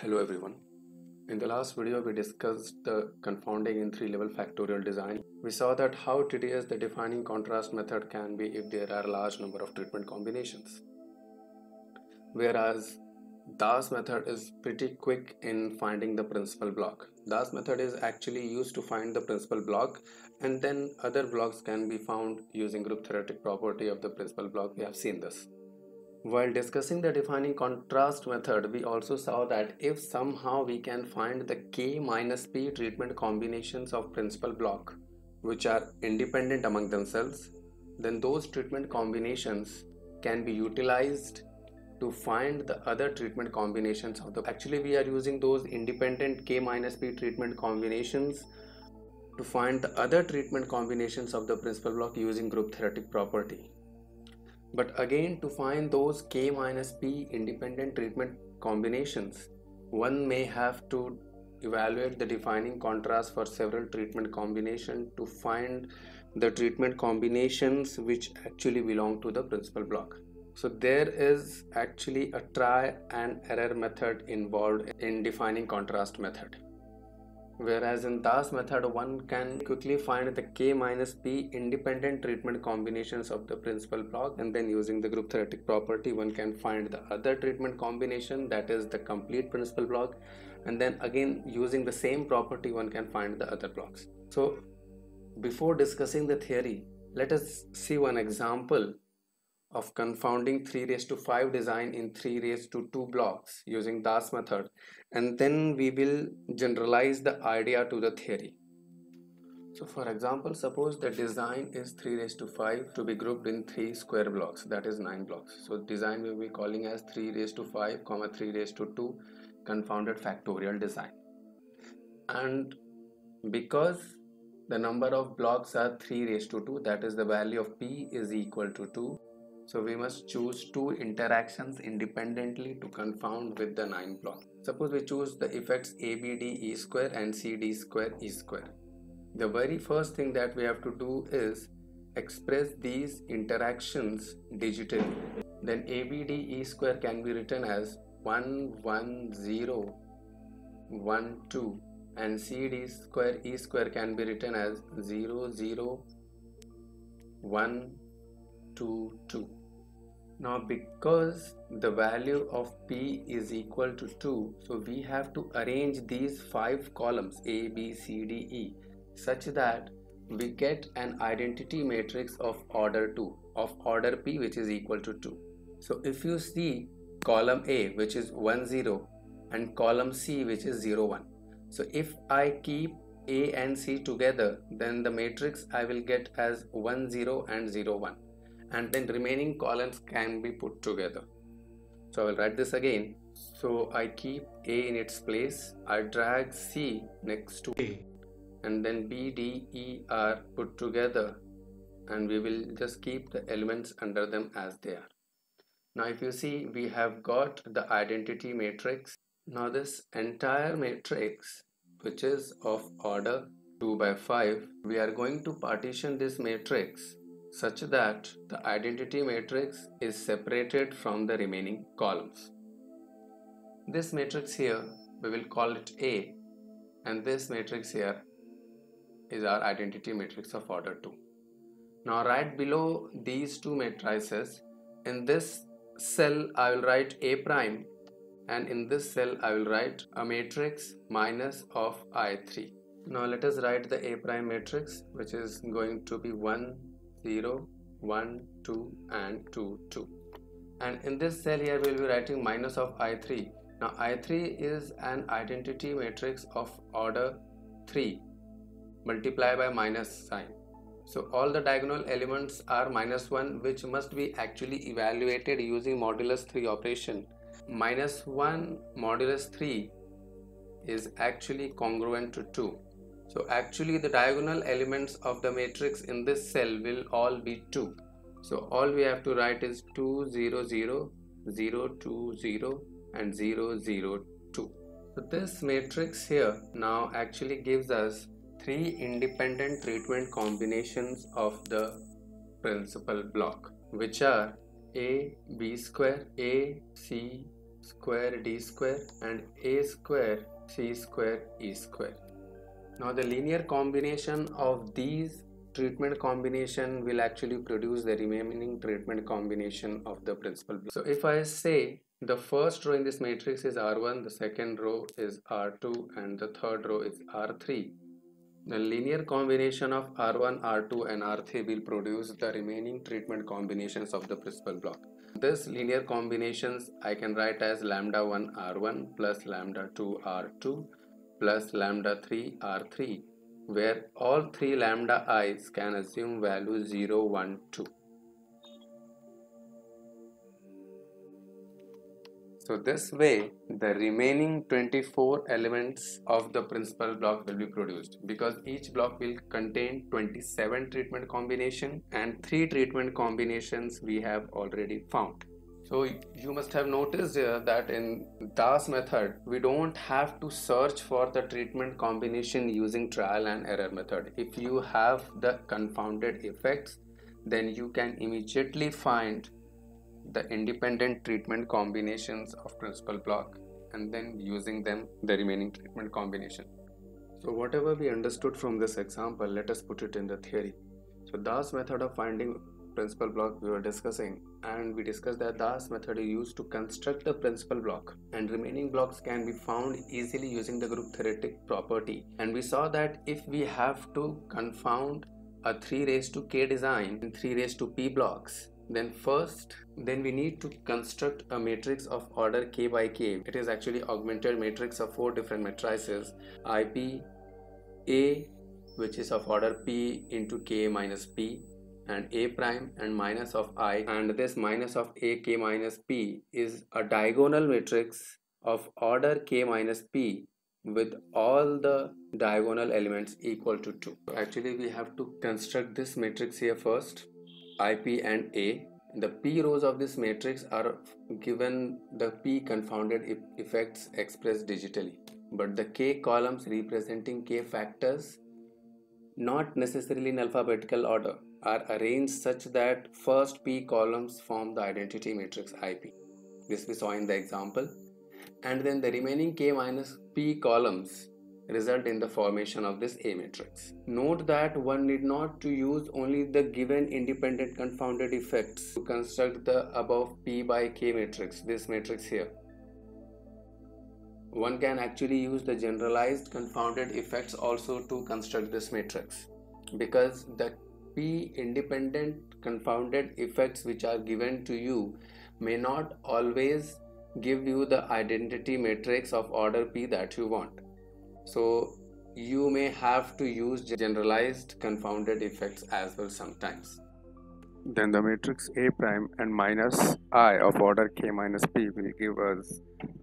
Hello everyone. In the last video we discussed the confounding in three-level factorial design. We saw that how tedious the defining contrast method can be if there are a large number of treatment combinations. Whereas Das method is pretty quick in finding the principal block. Das method is actually used to find the principal block and then other blocks can be found using group theoretic property of the principal block. We have seen this. While discussing the defining contrast method, we also saw that if somehow we can find the K minus P treatment combinations of principal block which are independent among themselves, then those treatment combinations can be utilized to find the other treatment combinations of the actually we are using those independent K minus P treatment combinations to find the other treatment combinations of the principal block using group theoretic property but again to find those K minus P independent treatment combinations, one may have to evaluate the defining contrast for several treatment combination to find the treatment combinations which actually belong to the principal block. So there is actually a try and error method involved in defining contrast method. Whereas in Das method, one can quickly find the K minus P independent treatment combinations of the principal block and then using the group theoretic property, one can find the other treatment combination that is the complete principal block and then again using the same property, one can find the other blocks. So before discussing the theory, let us see one example of confounding 3 raised to 5 design in 3 raised to 2 blocks using Das method and then we will generalize the idea to the theory. So for example, suppose the design is 3 raised to 5 to be grouped in 3 square blocks that is 9 blocks. So design we will be calling as 3 raised to 5 comma 3 raised to 2 confounded factorial design. And because the number of blocks are 3 raised to 2 that is the value of p is equal to 2 so we must choose two interactions independently to confound with the 9 block. Suppose we choose the effects ABD E square and CD square E square. The very first thing that we have to do is express these interactions digitally. Then ABD E square can be written as 1 1 0 1 2 and CD square E square can be written as 0 0 1 2 2 now because the value of P is equal to 2, so we have to arrange these 5 columns A, B, C, D, E such that we get an identity matrix of order 2 of order P which is equal to 2. So if you see column A which is 1 0 and column C which is 0 1. So if I keep A and C together then the matrix I will get as 1 0 and 0 1 and then remaining columns can be put together. So I will write this again. So I keep A in its place. I drag C next to A. And then B D E are put together. And we will just keep the elements under them as they are. Now if you see we have got the identity matrix. Now this entire matrix which is of order 2 by 5 we are going to partition this matrix such that the identity matrix is separated from the remaining columns. This matrix here we will call it A and this matrix here is our identity matrix of order 2. Now right below these two matrices in this cell I will write A prime and in this cell I will write a matrix minus of I3. Now let us write the A prime matrix which is going to be 1 0 1 2 and 2 2 and in this cell here we will be writing minus of i3 now i3 is an identity matrix of order 3 multiplied by minus sign. So all the diagonal elements are minus 1 which must be actually evaluated using modulus 3 operation. Minus 1 modulus 3 is actually congruent to 2 so actually the diagonal elements of the matrix in this cell will all be 2. So all we have to write is 2, 0, 0, 0, 2, 0 and 0, 0, 2. So this matrix here now actually gives us three independent treatment combinations of the principal block which are A, B square, A, C square d square and a square c square e square. Now the linear combination of these treatment combination will actually produce the remaining treatment combination of the principal block. So if I say the first row in this matrix is R1, the second row is R2 and the third row is R3. The linear combination of R1, R2 and R3 will produce the remaining treatment combinations of the principal block. This linear combinations I can write as lambda 1 R1 plus lambda 2 R2 plus lambda 3 R3 where all three lambda i's can assume value 0, 1, 2. So this way the remaining 24 elements of the principal block will be produced because each block will contain 27 treatment combination and 3 treatment combinations we have already found. So you must have noticed uh, that in Das method, we don't have to search for the treatment combination using trial and error method. If you have the confounded effects, then you can immediately find the independent treatment combinations of principal block and then using them the remaining treatment combination. So whatever we understood from this example, let us put it in the theory. So Das method of finding principal block we were discussing and we discussed that Das method is used to construct the principal block and remaining blocks can be found easily using the group theoretic property. And we saw that if we have to confound a 3 raised to k design in 3 raised to p blocks then first then we need to construct a matrix of order k by k. It is actually augmented matrix of four different matrices ip a which is of order p into k minus p and a prime and minus of i and this minus of a k minus p is a diagonal matrix of order k minus p with all the diagonal elements equal to 2 actually we have to construct this matrix here first ip and a. The p rows of this matrix are given the p confounded effects expressed digitally. But the k columns representing k factors not necessarily in alphabetical order are arranged such that first p columns form the identity matrix ip this we saw in the example and then the remaining k minus p columns result in the formation of this A matrix. Note that one need not to use only the given independent confounded effects to construct the above P by K matrix, this matrix here. One can actually use the generalized confounded effects also to construct this matrix because the P independent confounded effects which are given to you may not always give you the identity matrix of order P that you want so you may have to use generalized confounded effects as well sometimes then the matrix A prime and minus I of order K minus P will give us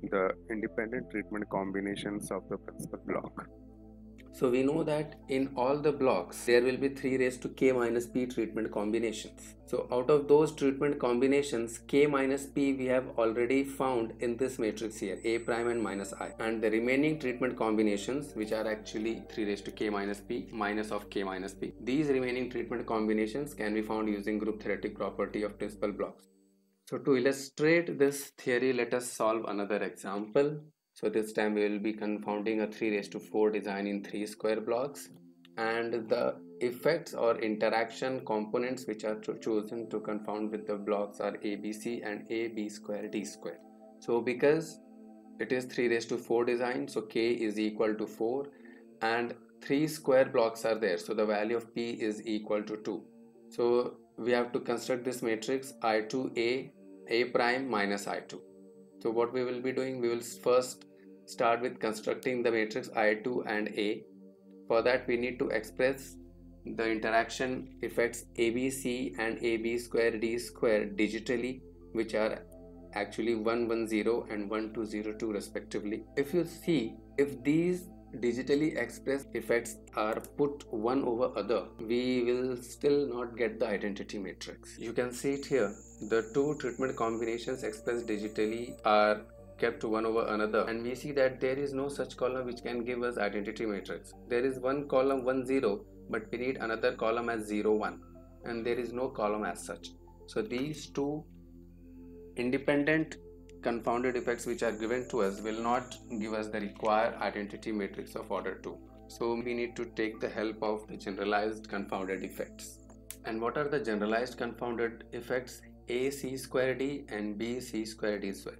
the independent treatment combinations of the principal block. So we know that in all the blocks there will be 3 raised to k minus p treatment combinations. So out of those treatment combinations k minus p we have already found in this matrix here a prime and minus i and the remaining treatment combinations which are actually 3 raised to k minus p minus of k minus p. These remaining treatment combinations can be found using group theoretic property of principal blocks. So to illustrate this theory let us solve another example. So this time we will be confounding a 3 raised to 4 design in 3 square blocks and the effects or interaction components which are chosen to confound with the blocks are ABC and AB square D square. So because it is 3 raised to 4 design so K is equal to 4 and 3 square blocks are there so the value of P is equal to 2. So we have to construct this matrix I2A A prime minus I2 so what we will be doing we will first start with constructing the matrix i2 and a. For that we need to express the interaction effects abc and ab square d square digitally which are actually 110 and 1202 respectively. If you see if these digitally expressed effects are put one over other we will still not get the identity matrix. You can see it here. The two treatment combinations expressed digitally are kept one over another. And we see that there is no such column which can give us identity matrix. There is one column 1 0 but we need another column as 0 1 and there is no column as such. So these two independent confounded effects which are given to us will not give us the required identity matrix of order 2 so we need to take the help of the generalized confounded effects. And what are the generalized confounded effects? A c square d and b c square d square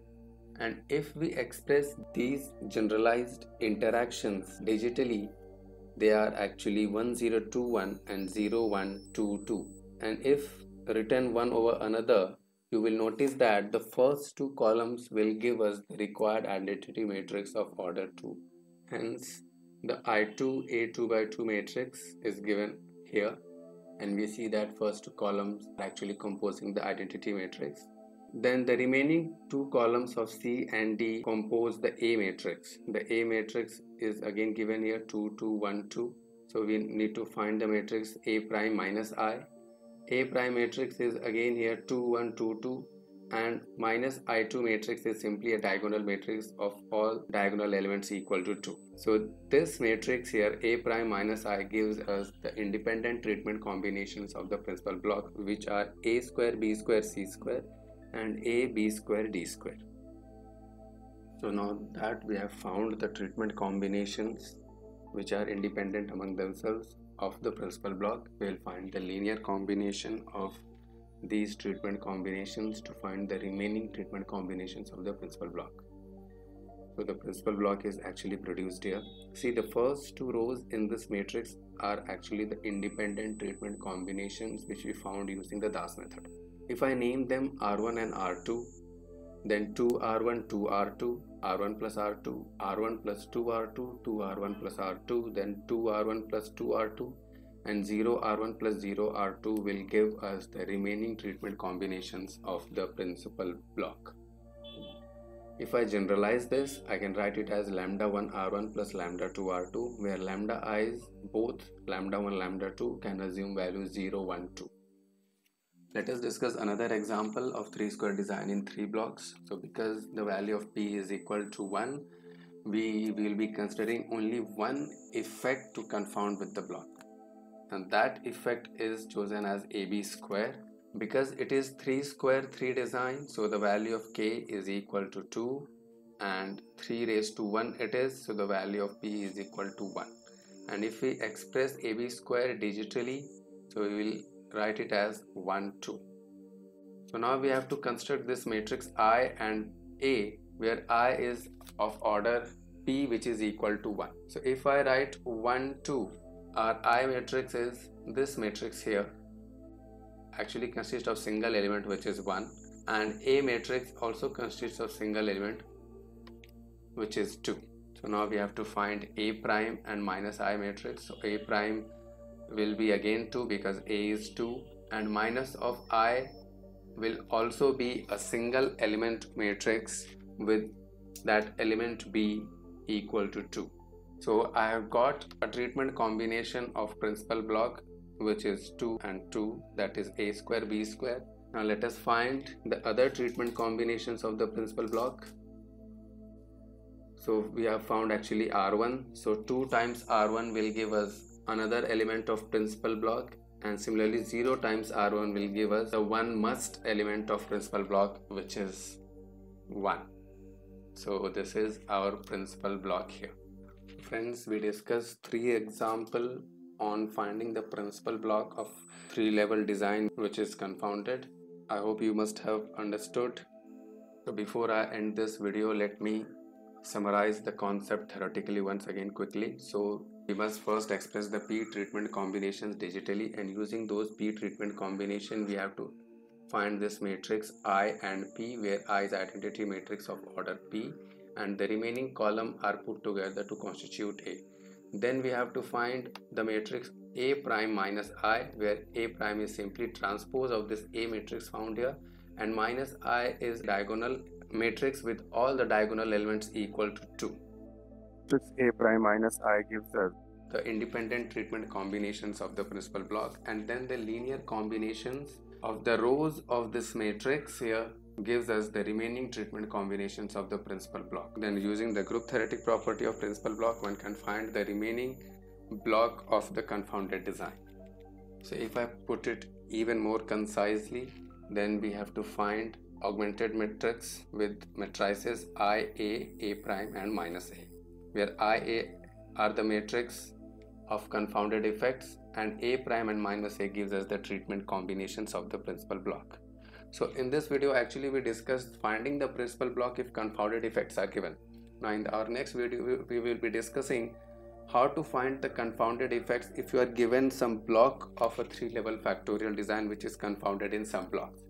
and if we express these generalized interactions digitally they are actually 1021 and 0122 and if written one over another you will notice that the first two columns will give us the required identity matrix of order 2 hence the i2 a2 by 2 matrix is given here. And we see that first two columns are actually composing the identity matrix then the remaining two columns of C and D compose the A matrix. The A matrix is again given here 2, 2, 1, 2. So we need to find the matrix A prime minus I. A prime matrix is again here 2, 1, 2, 2 and minus I2 matrix is simply a diagonal matrix of all diagonal elements equal to 2. So this matrix here A prime minus I gives us the independent treatment combinations of the principal block which are A square B square C square and a b square d square. So now that we have found the treatment combinations which are independent among themselves of the principal block we'll find the linear combination of these treatment combinations to find the remaining treatment combinations of the principal block. So the principal block is actually produced here. See the first two rows in this matrix are actually the independent treatment combinations which we found using the Das method if I name them R1 and R2, then 2R1, 2R2, R1 plus R2, R1 plus 2R2, 2R1 plus R2, then 2R1 plus 2R2, and 0R1 plus 0R2 will give us the remaining treatment combinations of the principal block. If I generalize this, I can write it as lambda 1 R1 plus lambda 2 R2, where lambda i's both lambda 1 lambda 2 can assume values 0, 1, 2. Let us discuss another example of 3 square design in 3 blocks. So because the value of p is equal to 1, we will be considering only one effect to confound with the block. And that effect is chosen as AB square. Because it is 3 square 3 design, so the value of k is equal to 2 and 3 raised to 1 it is, so the value of p is equal to 1. And if we express AB square digitally, so we will write it as 1 2 so now we have to construct this matrix i and a where i is of order p which is equal to 1 so if i write 1 2 our i matrix is this matrix here. Actually consists of single element which is 1 and a matrix also consists of single element which is 2 so now we have to find a prime and minus i matrix. So a prime will be again 2 because a is 2 and minus of i will also be a single element matrix with that element b equal to 2 so i have got a treatment combination of principal block which is 2 and 2 that is a square b square. Now let us find the other treatment combinations of the principal block. So we have found actually r1 so 2 times r1 will give us another element of principal block. And similarly 0 times r1 will give us the one must element of principal block which is 1 so this is our principal block here. Friends we discussed three example on finding the principal block of three level design which is confounded. I hope you must have understood. So before i end this video let me summarize the concept theoretically once again quickly. So we must first express the p treatment combinations digitally and using those p treatment combination we have to find this matrix i and p where i is identity matrix of order p and the remaining column are put together to constitute a. Then we have to find the matrix a prime minus i where a prime is simply transpose of this a matrix found here and minus i is diagonal matrix with all the diagonal elements equal to 2 matrix A prime minus I gives us the independent treatment combinations of the principal block and then the linear combinations of the rows of this matrix here gives us the remaining treatment combinations of the principal block. Then using the group theoretic property of principal block one can find the remaining block of the confounded design. So if I put it even more concisely then we have to find augmented matrix with matrices I, A, A prime and minus A where I, A are the matrix of confounded effects and A prime and minus A gives us the treatment combinations of the principal block. So in this video actually we discussed finding the principal block if confounded effects are given. Now in our next video we will be discussing how to find the confounded effects if you are given some block of a three level factorial design which is confounded in some blocks.